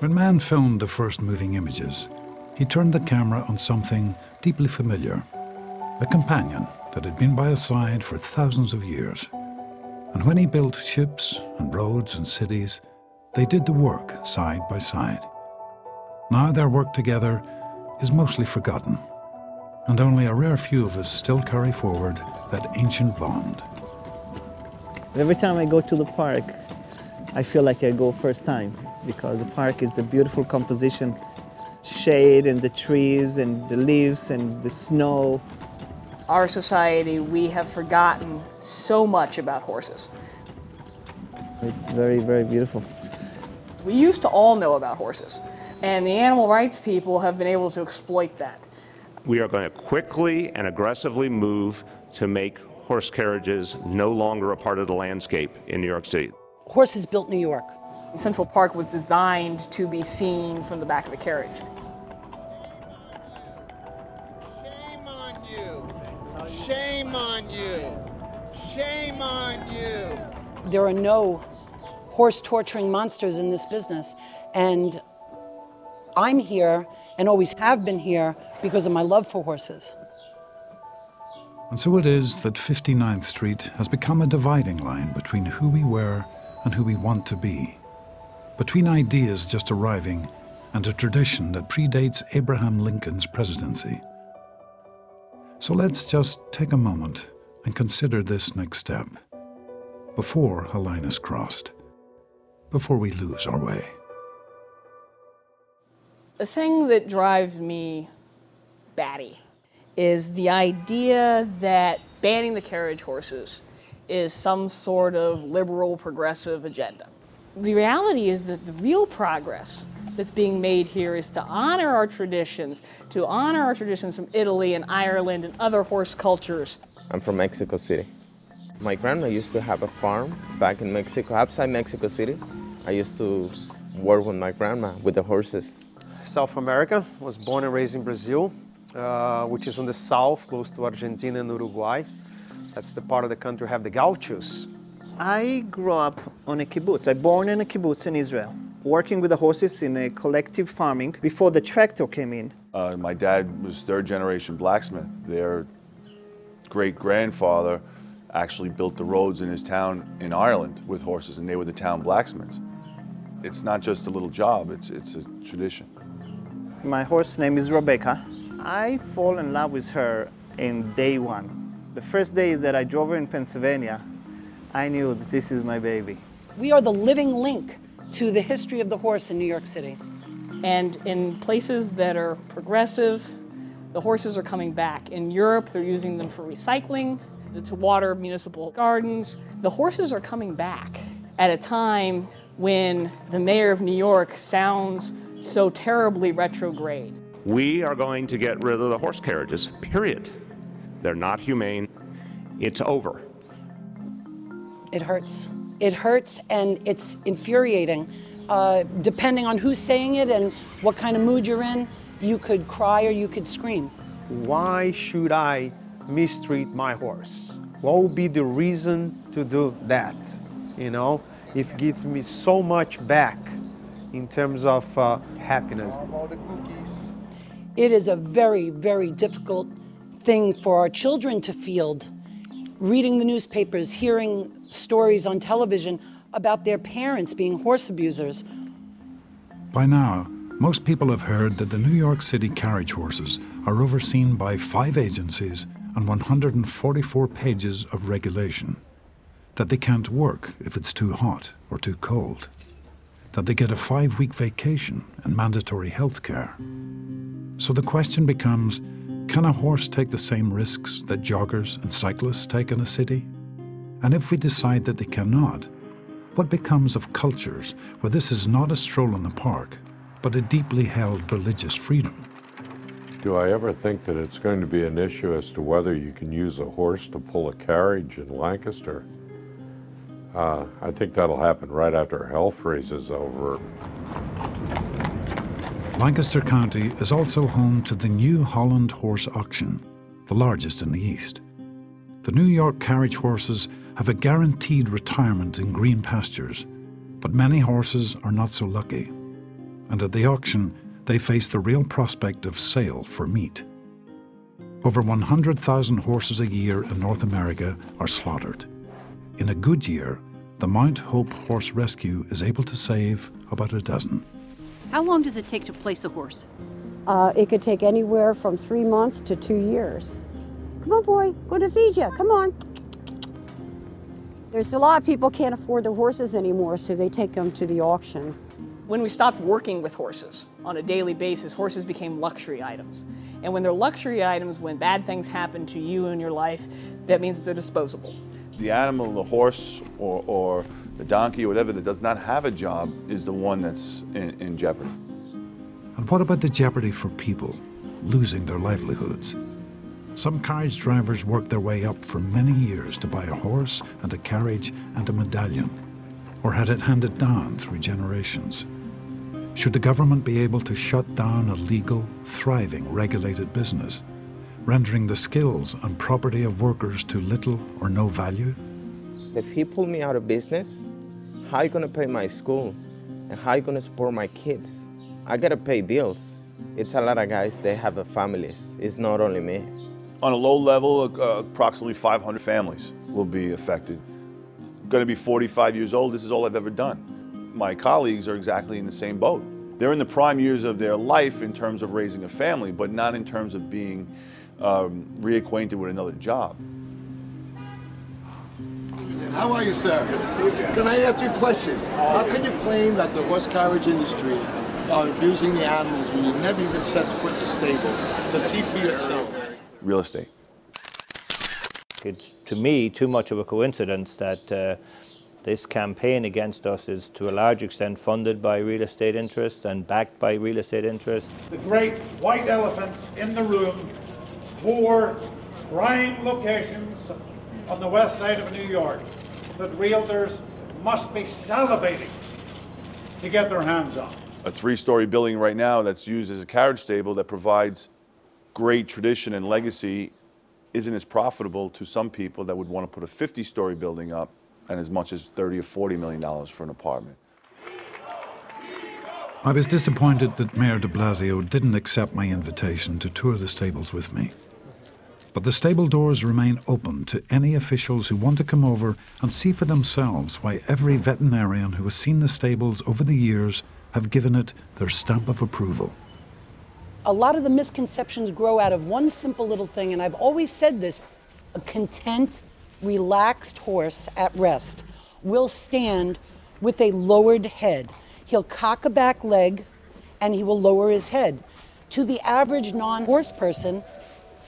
When man filmed the first moving images, he turned the camera on something deeply familiar a companion that had been by his side for thousands of years. And when he built ships and roads and cities, they did the work side by side. Now their work together is mostly forgotten, and only a rare few of us still carry forward that ancient bond. Every time I go to the park, I feel like I go first time because the park is a beautiful composition shade and the trees and the leaves and the snow. Our society, we have forgotten so much about horses. It's very, very beautiful. We used to all know about horses, and the animal rights people have been able to exploit that. We are going to quickly and aggressively move to make horse carriages no longer a part of the landscape in New York City. Horses built New York. Central Park was designed to be seen from the back of the carriage. Shame on you. Shame on you. Shame on you. There are no horse torturing monsters in this business. And I'm here and always have been here because of my love for horses. And so it is that 59th Street has become a dividing line between who we were and who we want to be, between ideas just arriving and a tradition that predates Abraham Lincoln's presidency. So let's just take a moment and consider this next step before a line is crossed, before we lose our way. The thing that drives me batty is the idea that banning the carriage horses is some sort of liberal progressive agenda. The reality is that the real progress that's being made here is to honor our traditions, to honor our traditions from Italy and Ireland and other horse cultures. I'm from Mexico City. My grandma used to have a farm back in Mexico, outside Mexico City. I used to work with my grandma with the horses. South America, was born and raised in Brazil, uh, which is on the south, close to Argentina and Uruguay. That's the part of the country have the gauchos. I grew up on a kibbutz. I born in a kibbutz in Israel, working with the horses in a collective farming before the tractor came in. Uh, my dad was third generation blacksmith. Their great grandfather actually built the roads in his town in Ireland with horses, and they were the town blacksmiths. It's not just a little job, it's, it's a tradition. My horse name is Rebecca. I fall in love with her in day one. The first day that I drove her in Pennsylvania, I knew that this is my baby. We are the living link to the history of the horse in New York City. And in places that are progressive, the horses are coming back. In Europe, they're using them for recycling, to water municipal gardens. The horses are coming back at a time when the mayor of New York sounds so terribly retrograde. We are going to get rid of the horse carriages, period. They're not humane. It's over. It hurts. It hurts and it's infuriating. Uh, depending on who's saying it and what kind of mood you're in, you could cry or you could scream. Why should I mistreat my horse? What would be the reason to do that? You know, it gives me so much back in terms of uh, happiness. All the cookies. It is a very, very difficult thing for our children to field, reading the newspapers, hearing stories on television about their parents being horse abusers. By now, most people have heard that the New York City carriage horses are overseen by five agencies and 144 pages of regulation. That they can't work if it's too hot or too cold. That they get a five week vacation and mandatory health care. So the question becomes can a horse take the same risks that joggers and cyclists take in a city? And if we decide that they cannot, what becomes of cultures where this is not a stroll in the park, but a deeply held religious freedom? Do I ever think that it's going to be an issue as to whether you can use a horse to pull a carriage in Lancaster? Uh, I think that'll happen right after hell freezes over. Lancaster County is also home to the New Holland Horse Auction, the largest in the East. The New York carriage horses have a guaranteed retirement in green pastures, but many horses are not so lucky. and at the auction, they face the real prospect of sale for meat. Over 100,000 horses a year in North America are slaughtered. In a good year, the Mount Hope Horse Rescue is able to save about a dozen. How long does it take to place a horse? Uh, it could take anywhere from three months to two years. Come on, boy, going to feed you. Come on. There's a lot of people can't afford their horses anymore, so they take them to the auction. When we stopped working with horses on a daily basis, horses became luxury items. And when they're luxury items, when bad things happen to you in your life, that means they're disposable. The animal, the horse or, or the donkey or whatever that does not have a job is the one that's in, in jeopardy. And what about the jeopardy for people losing their livelihoods? Some carriage drivers work their way up for many years to buy a horse and a carriage and a medallion, or had it handed down through generations. Should the government be able to shut down a legal, thriving, regulated business, rendering the skills and property of workers to little or no value? If he pull me out of business, how you gonna pay my school? And how you gonna support my kids? I gotta pay bills. It's a lot of guys, they have families. It's not only me. On a low level, uh, approximately 500 families will be affected. I'm going to be 45 years old. This is all I've ever done. My colleagues are exactly in the same boat. They're in the prime years of their life in terms of raising a family, but not in terms of being um, reacquainted with another job. How are you, sir? Can I ask you a question? How can you claim that the horse carriage industry are abusing the animals when you never even set foot in the stable to see for yourself? Real estate. It's, to me, too much of a coincidence that uh, this campaign against us is to a large extent funded by real estate interests and backed by real estate interests. The great white elephant in the room, four prime locations on the west side of New York that realtors must be salivating to get their hands on. A three-story building right now that's used as a carriage stable that provides great tradition and legacy isn't as profitable to some people that would want to put a 50-story building up and as much as 30 or 40 million dollars for an apartment. I was disappointed that Mayor de Blasio didn't accept my invitation to tour the stables with me. But the stable doors remain open to any officials who want to come over and see for themselves why every veterinarian who has seen the stables over the years have given it their stamp of approval. A lot of the misconceptions grow out of one simple little thing, and I've always said this a content, relaxed horse at rest will stand with a lowered head. He'll cock a back leg and he will lower his head. To the average non horse person,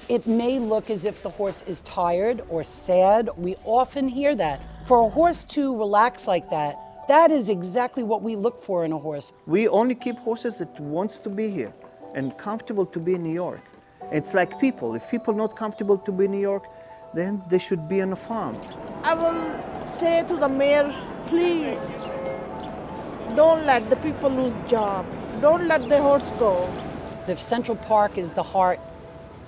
it may look as if the horse is tired or sad. We often hear that. For a horse to relax like that, that is exactly what we look for in a horse. We only keep horses that wants to be here and comfortable to be in New York. It's like people. If people not comfortable to be in New York, then they should be on a farm. I will say to the mayor, please, don't let the people lose job. Don't let the horse go. If Central Park is the heart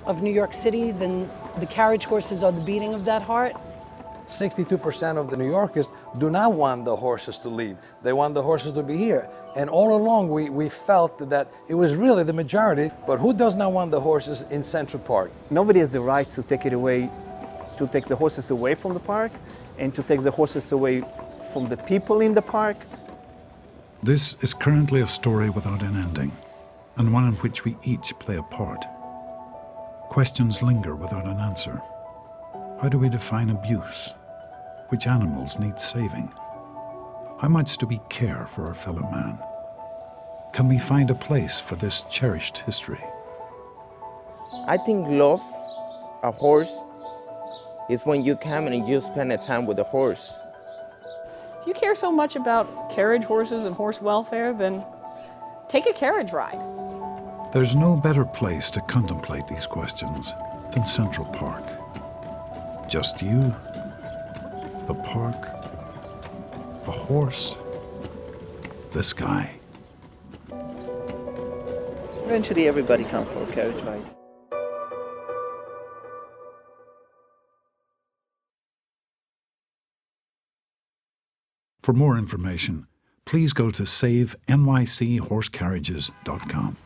of New York City, then the carriage horses are the beating of that heart. 62% of the New Yorkers do not want the horses to leave. They want the horses to be here. And all along, we, we felt that it was really the majority. But who does not want the horses in Central Park? Nobody has the right to take it away, to take the horses away from the park, and to take the horses away from the people in the park. This is currently a story without an ending, and one in which we each play a part. Questions linger without an answer. How do we define abuse? Which animals need saving? How much do we care for our fellow man? Can we find a place for this cherished history? I think love a horse is when you come and you spend a time with the horse. If you care so much about carriage horses and horse welfare, then take a carriage ride. There's no better place to contemplate these questions than Central Park. Just you, the park, a horse, the sky. Eventually, everybody comes for a carriage ride. For more information, please go to savenychorsecarriages.com.